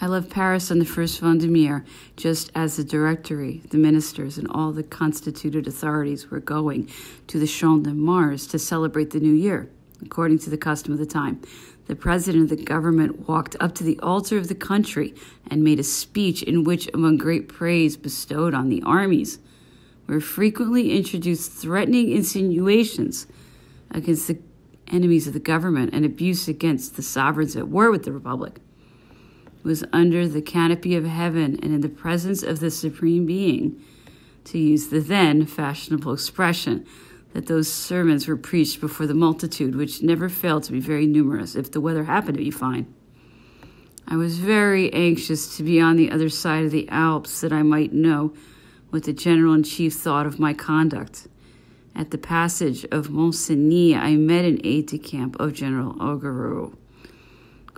I left Paris on the first Vendemiaire, just as the Directory, the ministers, and all the constituted authorities were going to the Champ de Mars to celebrate the new year, according to the custom of the time. The president of the government walked up to the altar of the country and made a speech in which, among great praise bestowed on the armies, were frequently introduced threatening insinuations against the enemies of the government and abuse against the sovereigns at war with the republic was under the canopy of heaven and in the presence of the Supreme Being, to use the then fashionable expression, that those sermons were preached before the multitude, which never failed to be very numerous if the weather happened to be fine. I was very anxious to be on the other side of the Alps that I might know what the general in chief thought of my conduct. At the passage of Mont Cenis, I met an aide de camp of General Augereau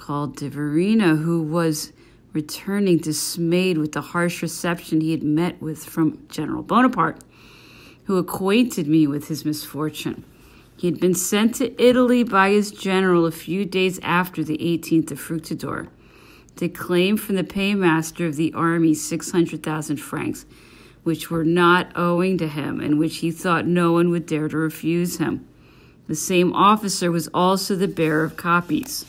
called de Varina, who was returning dismayed with the harsh reception he had met with from General Bonaparte, who acquainted me with his misfortune. He had been sent to Italy by his general a few days after the 18th of Fructidor to claim from the paymaster of the army 600,000 francs, which were not owing to him and which he thought no one would dare to refuse him. The same officer was also the bearer of copies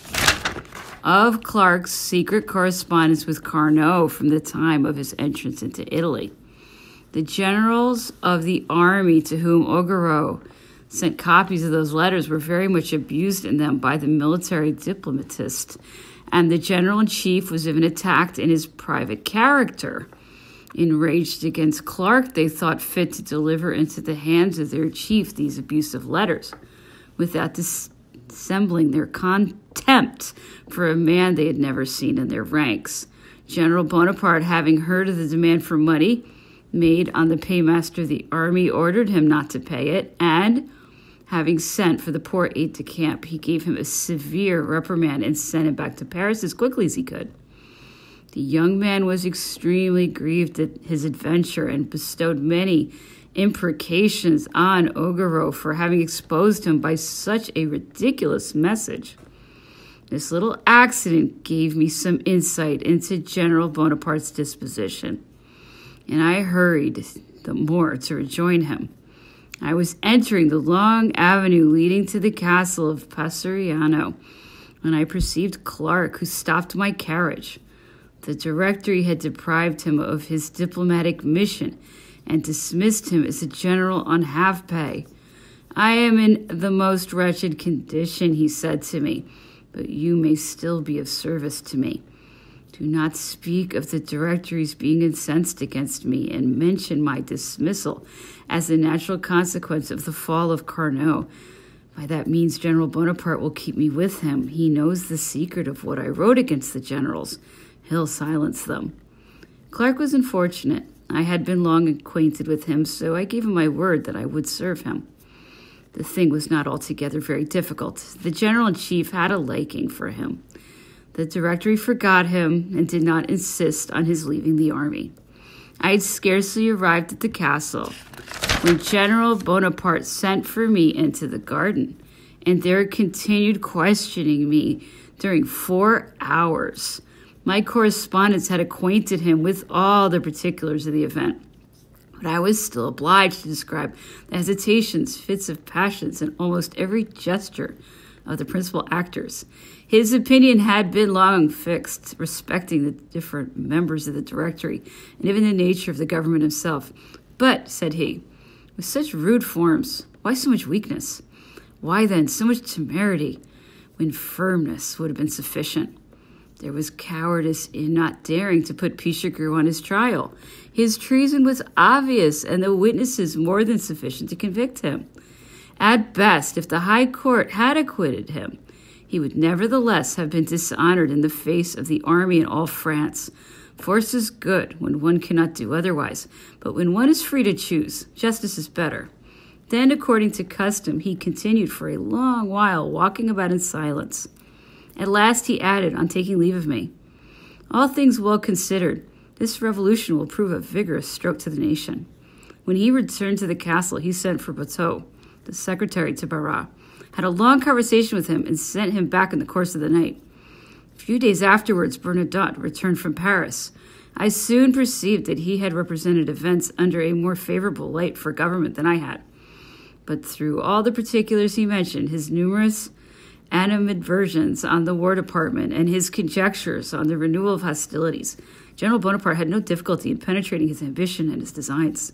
of Clarke's secret correspondence with Carnot from the time of his entrance into Italy. The generals of the army to whom Augereau sent copies of those letters were very much abused in them by the military diplomatist, and the general in chief was even attacked in his private character. Enraged against Clark, they thought fit to deliver into the hands of their chief these abusive letters without dis- dissembling their contempt for a man they had never seen in their ranks. General Bonaparte, having heard of the demand for money made on the paymaster of the army, ordered him not to pay it, and, having sent for the poor aide de camp, he gave him a severe reprimand and sent him back to Paris as quickly as he could. The young man was extremely grieved at his adventure and bestowed many imprecations on Augereau for having exposed him by such a ridiculous message. This little accident gave me some insight into General Bonaparte's disposition, and I hurried the more to rejoin him. I was entering the long avenue leading to the castle of Passeriano when I perceived Clarke, who stopped my carriage. The directory had deprived him of his diplomatic mission and dismissed him as a general on half pay. I am in the most wretched condition, he said to me, but you may still be of service to me. Do not speak of the directories being incensed against me and mention my dismissal as a natural consequence of the fall of Carnot. By that means, General Bonaparte will keep me with him. He knows the secret of what I wrote against the generals. He'll silence them. Clarke was unfortunate. I had been long acquainted with him, so I gave him my word that I would serve him. The thing was not altogether very difficult. The general in chief had a liking for him. The directory forgot him and did not insist on his leaving the army. I had scarcely arrived at the castle when General Bonaparte sent for me into the garden, and there continued questioning me during four hours. My correspondents had acquainted him with all the particulars of the event, but I was still obliged to describe the hesitations, fits of passions, and almost every gesture of the principal actors. His opinion had been long fixed respecting the different members of the directory and even the nature of the government himself. But, said he, with such rude forms, why so much weakness? Why then so much temerity when firmness would have been sufficient? There was cowardice in not daring to put Pichegru on his trial. His treason was obvious, and the witnesses more than sufficient to convict him. At best, if the High Court had acquitted him, he would nevertheless have been dishonored in the face of the army and all France. Force is good when one cannot do otherwise, but when one is free to choose, justice is better. Then, according to custom, he continued for a long while walking about in silence. At last he added, on taking leave of me, All things well considered, this revolution will prove a vigorous stroke to the nation. When he returned to the castle, he sent for Botot, the secretary to Barras, had a long conversation with him, and sent him back in the course of the night. A few days afterwards, Bernadotte returned from Paris. I soon perceived that he had represented events under a more favorable light for government than I had. But through all the particulars he mentioned, his numerous animadversions on the War Department and his conjectures on the renewal of hostilities, General Bonaparte had no difficulty in penetrating his ambition and his designs.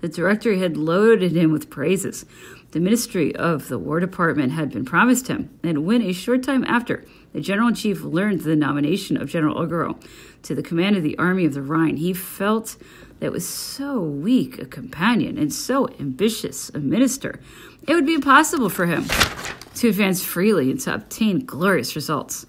The Directory had loaded him with praises. The Ministry of the War Department had been promised him, and when a short time after the General in Chief learned the nomination of General Augereau to the command of the Army of the Rhine, he felt that with so weak a companion and so ambitious a minister, it would be impossible for him to advance freely and to obtain glorious results.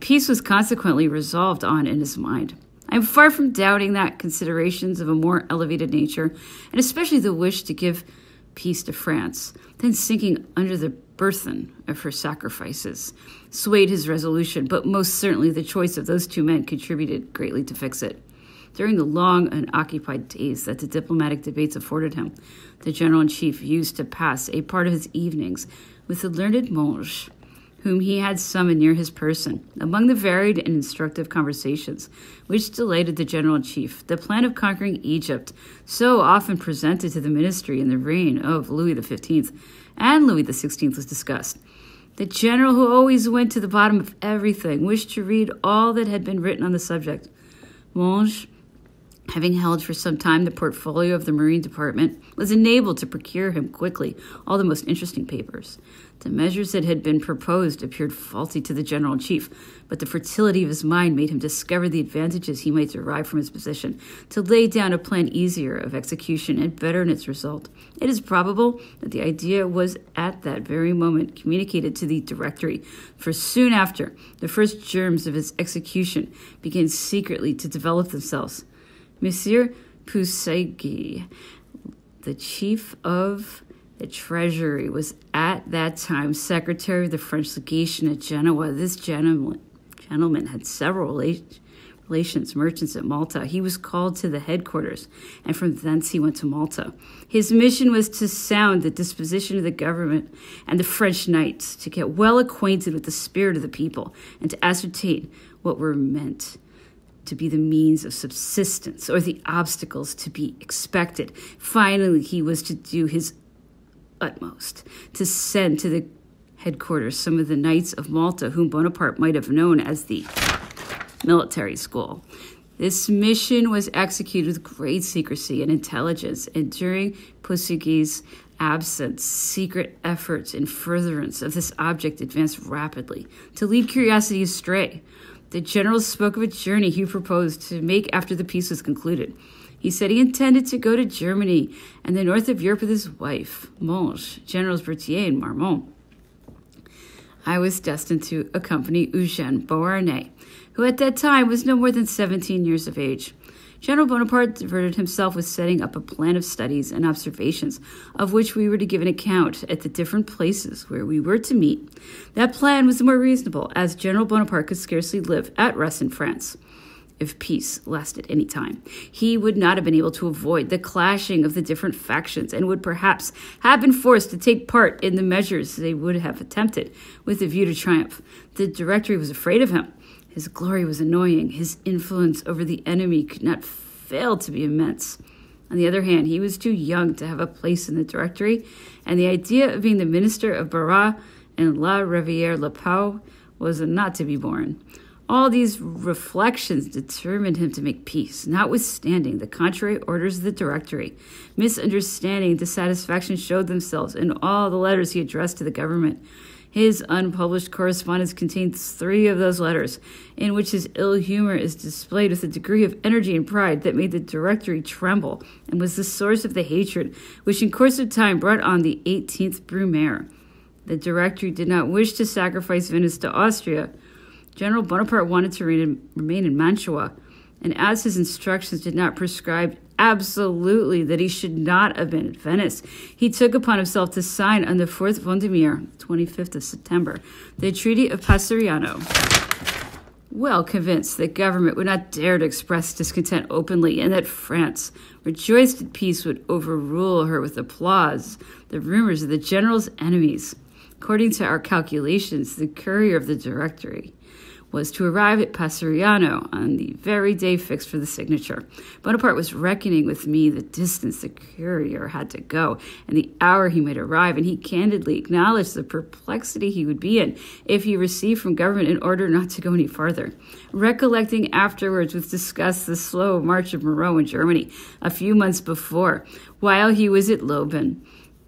Peace was consequently resolved on in his mind. I am far from doubting that considerations of a more elevated nature, and especially the wish to give peace to France, then sinking under the burthen of her sacrifices, swayed his resolution, but most certainly the choice of those two men contributed greatly to fix it. During the long and occupied days that the diplomatic debates afforded him, the general in chief used to pass a part of his evenings with the learned Monge, whom he had summoned near his person. Among the varied and instructive conversations which delighted the general chief, the plan of conquering Egypt, so often presented to the ministry in the reign of Louis XV and Louis XVI, was discussed. The general, who always went to the bottom of everything, wished to read all that had been written on the subject. Monge having held for some time the portfolio of the Marine Department, was enabled to procure him quickly all the most interesting papers. The measures that had been proposed appeared faulty to the General in Chief, but the fertility of his mind made him discover the advantages he might derive from his position to lay down a plan easier of execution and better in its result. It is probable that the idea was at that very moment communicated to the Directory, for soon after, the first germs of its execution began secretly to develop themselves. Monsieur Poussielgue, the chief of the treasury, was at that time secretary of the French legation at Genoa. This gentleman, gentleman had several relations, merchants at Malta. He was called to the headquarters, and from thence he went to Malta. His mission was to sound the disposition of the government and the French knights, to get well acquainted with the spirit of the people, and to ascertain what were meant to be the means of subsistence or the obstacles to be expected. Finally, he was to do his utmost to send to the headquarters some of the knights of Malta, whom Bonaparte might have known as the military school. This mission was executed with great secrecy and intelligence, and during Poussielgue's absence, secret efforts in furtherance of this object advanced rapidly to lead curiosity astray. The general spoke of a journey he proposed to make after the peace was concluded. He said he intended to go to Germany and the north of Europe with his wife, Monge, Generals Berthier and Marmont. I was destined to accompany Eugène Beauharnais, who at that time was no more than 17 years of age. General Bonaparte diverted himself with setting up a plan of studies and observations, of which we were to give an account at the different places where we were to meet. That plan was the more reasonable, as General Bonaparte could scarcely live at rest in France if peace lasted any time. He would not have been able to avoid the clashing of the different factions and would perhaps have been forced to take part in the measures they would have attempted with a view to triumph. The Directory was afraid of him his glory was annoying. His influence over the enemy could not fail to be immense. On the other hand, he was too young to have a place in the directory, and the idea of being the minister of Barras and La Révellière-Lépeaux was not to be borne. All these reflections determined him to make peace, notwithstanding the contrary orders of the Directory. Misunderstanding and dissatisfaction showed themselves in all the letters he addressed to the government. His unpublished correspondence contains three of those letters, in which his ill humor is displayed with a degree of energy and pride that made the Directory tremble and was the source of the hatred which, in course of time, brought on the 18th Brumaire. The Directory did not wish to sacrifice Venice to Austria. General Bonaparte wanted to remain in Mantua, and as his instructions did not prescribe absolutely that he should not have been at Venice. He took upon himself to sign on the 4th Vendemiaire, 25th of September, the Treaty of Passeriano. Well convinced that government would not dare to express discontent openly and that France, rejoiced at peace, would overrule her with applause, the rumors of the general's enemies. According to our calculations, the courier of the Directory was to arrive at Passeriano on the very day fixed for the signature. Bonaparte was reckoning with me the distance the courier had to go and the hour he might arrive, and he candidly acknowledged the perplexity he would be in if he received from government an order not to go any farther. Recollecting afterwards with disgust the slow march of Moreau in Germany a few months before, while he was at Leoben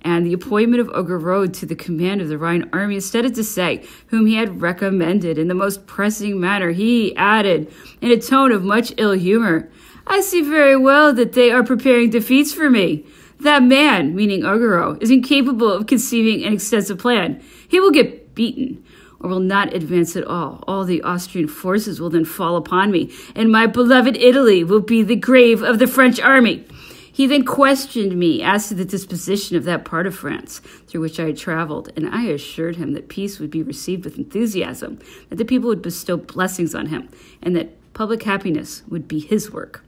and the appointment of Augereau to the command of the Rhine army instead of Desaix, whom he had recommended in the most pressing manner, he added, in a tone of much ill humor, I see very well that they are preparing defeats for me. That man, meaning Augereau, is incapable of conceiving an extensive plan. He will get beaten or will not advance at all. All the Austrian forces will then fall upon me, and my beloved Italy will be the grave of the French army. He then questioned me as to the disposition of that part of France through which I had traveled, and I assured him that peace would be received with enthusiasm, that the people would bestow blessings on him, and that public happiness would be his work.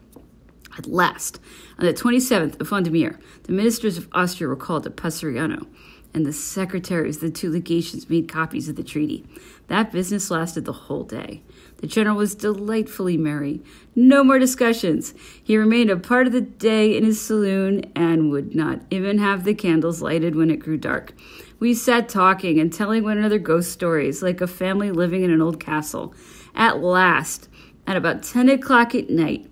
At last, on the 27th of Vendemiaire, the ministers of Austria were called to Passeriano, and the secretaries of the two legations made copies of the treaty. That business lasted the whole day. The general was delightfully merry. No more discussions. He remained a part of the day in his saloon and would not even have the candles lighted when it grew dark. We sat talking and telling one another ghost stories like a family living in an old castle. At last, at about 10 o'clock at night,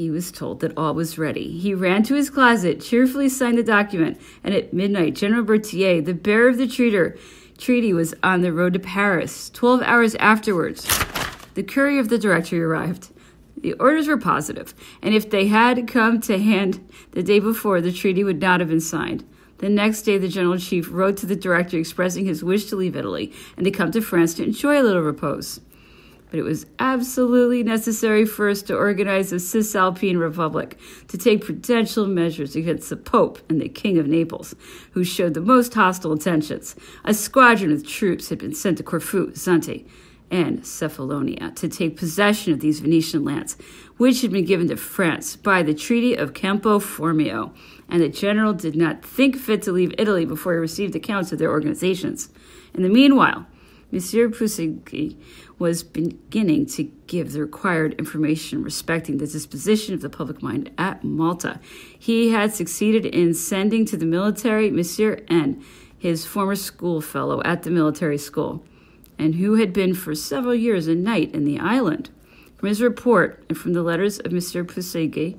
he was told that all was ready. He ran to his closet, cheerfully signed the document, and at midnight, General Berthier, the bearer of the treater, treaty, was on the road to Paris. Twelve hours afterwards, the courier of the Directory arrived. The orders were positive, and if they had come to hand the day before, the treaty would not have been signed. The next day, the General Chief wrote to the Directory expressing his wish to leave Italy and to come to France to enjoy a little repose. But it was absolutely necessary first to organize a Cisalpine Republic, to take prudential measures against the Pope and the King of Naples, who showed the most hostile intentions. A squadron of troops had been sent to Corfu, Zante, and Cephalonia to take possession of these Venetian lands, which had been given to France by the Treaty of Campo Formio, and the general did not think fit to leave Italy before he received accounts of their organizations. In the meanwhile, Monsieur Poussielgue was beginning to give the required information respecting the disposition of the public mind at Malta. He had succeeded in sending to the military Monsieur N., his former schoolfellow at the military school and who had been for several years a knight in the island. From his report and from the letters of Mr. Poussielgue,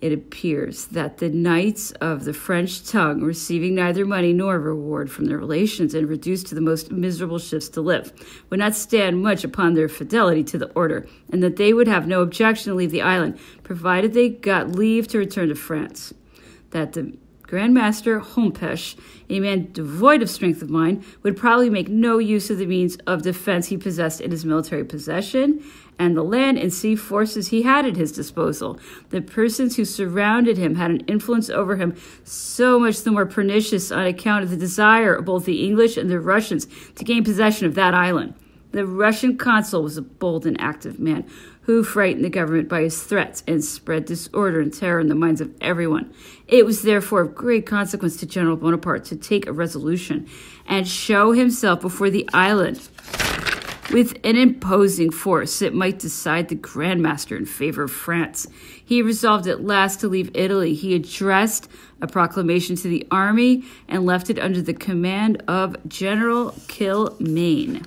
it appears that the knights of the French tongue, receiving neither money nor reward from their relations and reduced to the most miserable shifts to live, would not stand much upon their fidelity to the order, and that they would have no objection to leave the island, provided they got leave to return to France. That the Grand Master Hompesch, a man devoid of strength of mind, would probably make no use of the means of defense he possessed in his military possession and the land and sea forces he had at his disposal. The persons who surrounded him had an influence over him so much the more pernicious on account of the desire of both the English and the Russians to gain possession of that island. The Russian consul was a bold and active man who frightened the government by his threats and spread disorder and terror in the minds of everyone. It was therefore of great consequence to General Bonaparte to take a resolution and show himself before the island with an imposing force that might decide the Grand Master in favor of France. He resolved at last to leave Italy. He addressed a proclamation to the army and left it under the command of General Kilmaine.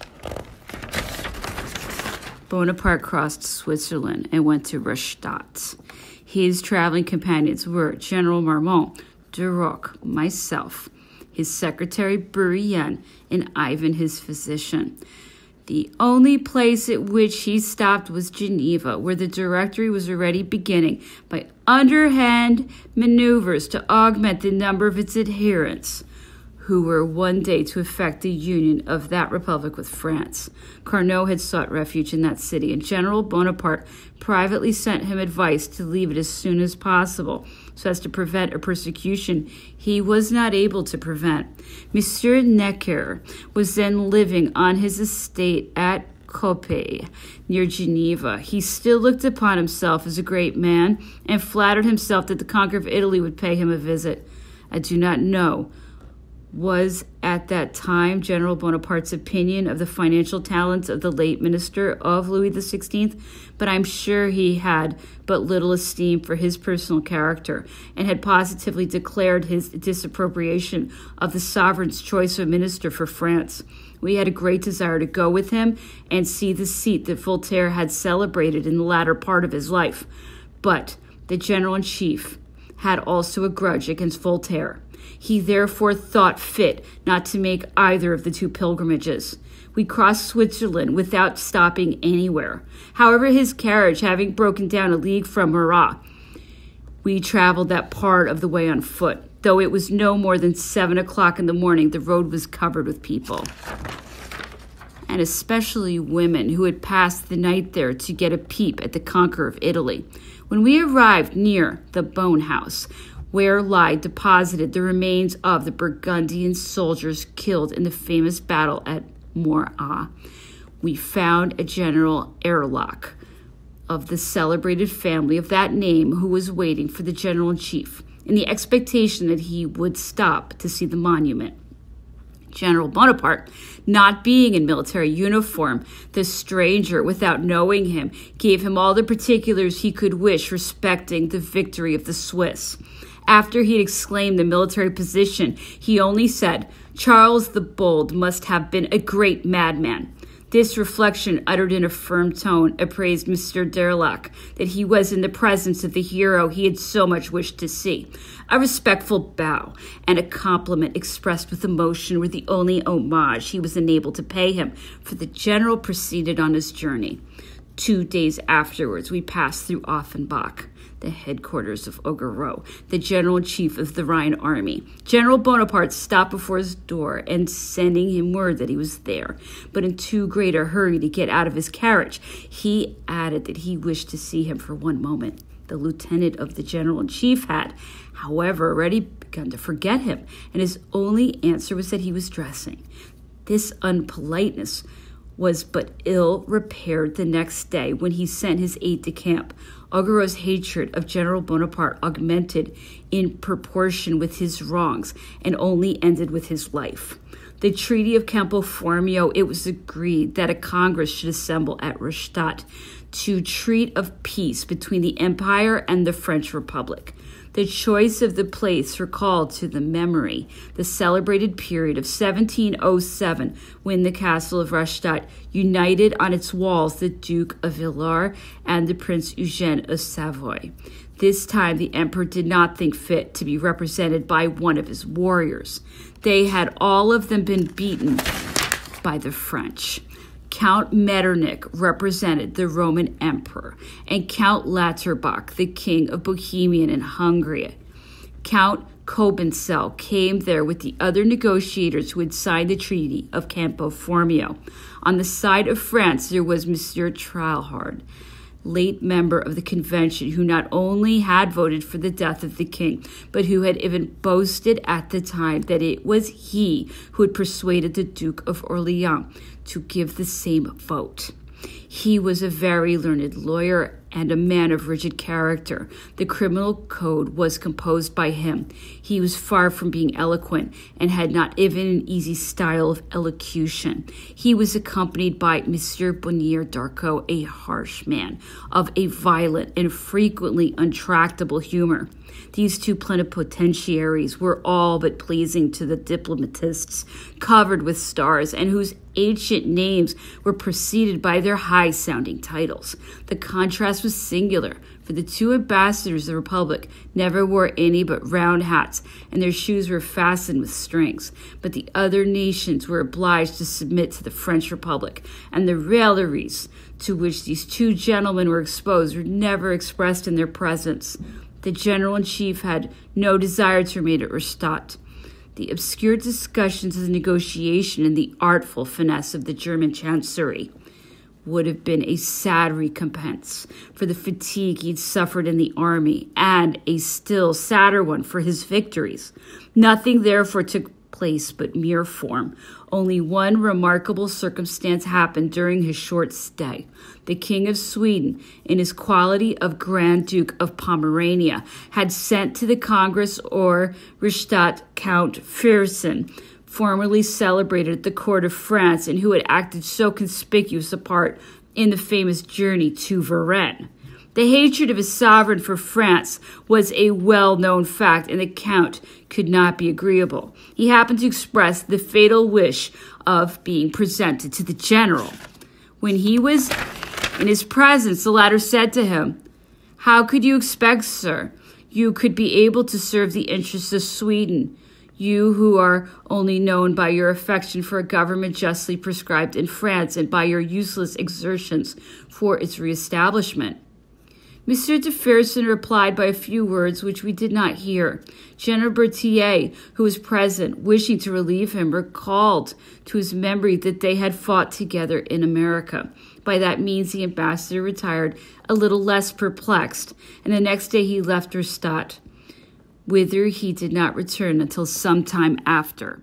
Bonaparte crossed Switzerland and went to Rastatt. His traveling companions were General Marmont, Duroc, myself, his secretary Bourrienne, and Yvan, his physician. The only place at which he stopped was Geneva, where the directory was already beginning by underhand maneuvers to augment the number of its adherents who were one day to effect the union of that republic with France. Carnot had sought refuge in that city, and General Bonaparte privately sent him advice to leave it as soon as possible, so as to prevent a persecution he was not able to prevent. Monsieur Necker was then living on his estate at Coppet, near Geneva. He still looked upon himself as a great man and flattered himself that the conqueror of Italy would pay him a visit. I do not know was at that time General Bonaparte's opinion of the financial talents of the late minister of Louis XVI, but I'm sure he had but little esteem for his personal character and had positively declared his disapprobation of the sovereign's choice of minister for France. We had a great desire to go with him and see the seat that Voltaire had celebrated in the latter part of his life. But the general in chief had also a grudge against Voltaire he therefore thought fit not to make either of the two pilgrimages. We crossed Switzerland without stopping anywhere. However, his carriage having broken down a league from Morat, we traveled that part of the way on foot. Though it was no more than seven o'clock in the morning, the road was covered with people. And especially women who had passed the night there to get a peep at the conqueror of Italy. When we arrived near the Bone House, where lie deposited the remains of the Burgundian soldiers killed in the famous battle at Morat. We found a General Erlach of the celebrated family of that name who was waiting for the General in Chief in the expectation that he would stop to see the monument. General Bonaparte, not being in military uniform, the stranger, without knowing him, gave him all the particulars he could wish respecting the victory of the Swiss. After he had exclaimed the military position, he only said, Charles the Bold must have been a great madman. This reflection, uttered in a firm tone, appraised Mr. d'Erlach that he was in the presence of the hero he had so much wished to see. A respectful bow and a compliment expressed with emotion were the only homage he was enabled to pay him, for the general proceeded on his journey. Two days afterwards, we passed through Offenburg the headquarters of Augereau, the general chief of the Rhine army. General Bonaparte stopped before his door and sending him word that he was there, but in too great a hurry to get out of his carriage, he added that he wished to see him for one moment. The lieutenant of the general in chief had, however, already begun to forget him, and his only answer was that he was dressing. This unpoliteness was but ill repaired the next day when he sent his aide de camp. Augereau's hatred of General Bonaparte augmented in proportion with his wrongs and only ended with his life. The Treaty of Campo Formio, it was agreed that a Congress should assemble at Rastatt to treat of peace between the Empire and the French Republic. The choice of the place recalled to the memory the celebrated period of 1707 when the castle of Rastatt united on its walls the Duke of Villars and the Prince Eugene of Savoy. This time the emperor did not think fit to be represented by one of his warriors. They had all of them been beaten by the French. Count Metternich represented the Roman emperor, and Count Lehrbach, the king of Bohemia and Hungary. Count Cobenzl came there with the other negotiators who had signed the Treaty of Campo Formio. On the side of France, there was Monsieur Treilhard, late member of the convention, who not only had voted for the death of the king, but who had even boasted at the time that it was he who had persuaded the Duke of Orleans to give the same vote. He was a very learned lawyer and a man of rigid character. The criminal code was composed by him. He was far from being eloquent and had not even an easy style of elocution. He was accompanied by Monsieur Bonnier d'Alco, a harsh man of a violent and frequently untractable humor. These two plenipotentiaries were all but pleasing to the diplomatists, covered with stars, and whose ancient names were preceded by their high sounding titles. The contrast was singular, for the two ambassadors of the Republic never wore any but round hats, and their shoes were fastened with strings. But the other nations were obliged to submit to the French Republic, and the railleries to which these two gentlemen were exposed were never expressed in their presence. The general in chief had no desire to remain at Rastatt. The obscure discussions of the negotiation and the artful finesse of the German chancery would have been a sad recompense for the fatigue he'd suffered in the army and a still sadder one for his victories. Nothing therefore took place but mere form. Only one remarkable circumstance happened during his short stay. The King of Sweden, in his quality of Grand Duke of Pomerania, had sent to the Congress or Reichstag Count Fersen, formerly celebrated at the court of France and who had acted so conspicuous a part in the famous journey to Varennes. The hatred of his sovereign for France was a well known fact, and the Count could not be agreeable. He happened to express the fatal wish of being presented to the general. When he was in his presence, the latter said to him, How could you expect, sir, you could be able to serve the interests of Sweden? You who are only known by your affection for a government justly prescribed in France and by your useless exertions for its reestablishment. Monsieur de Fersen replied by a few words which we did not hear. General Berthier, who was present, wishing to relieve him, recalled to his memory that they had fought together in America. By that means, the ambassador retired a little less perplexed, and the next day he left Rastatt, whither he did not return until some time after.